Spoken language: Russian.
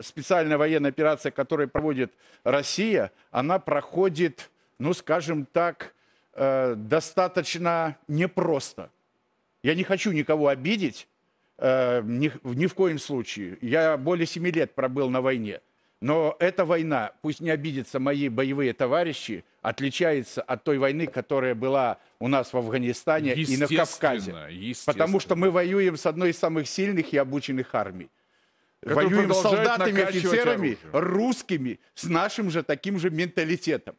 специальная военная операция, которую проводит Россия, она проходит, ну, скажем так, э, достаточно непросто. Я не хочу никого обидеть, э, ни, ни в коем случае. Я более семи лет пробыл на войне. Но эта война, пусть не обидятся мои боевые товарищи, отличается от той войны, которая была у нас в Афганистане и на Кавказе. Потому что мы воюем с одной из самых сильных и обученных армий. Воюем с солдатами, офицерами, оружие. русскими, с нашим же таким же менталитетом.